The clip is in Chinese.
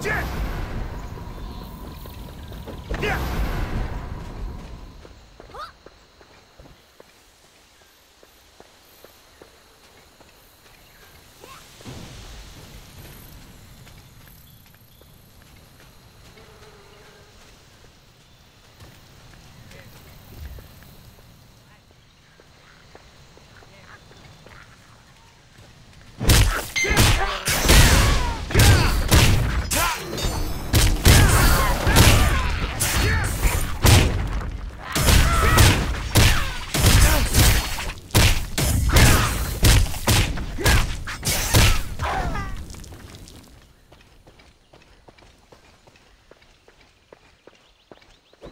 见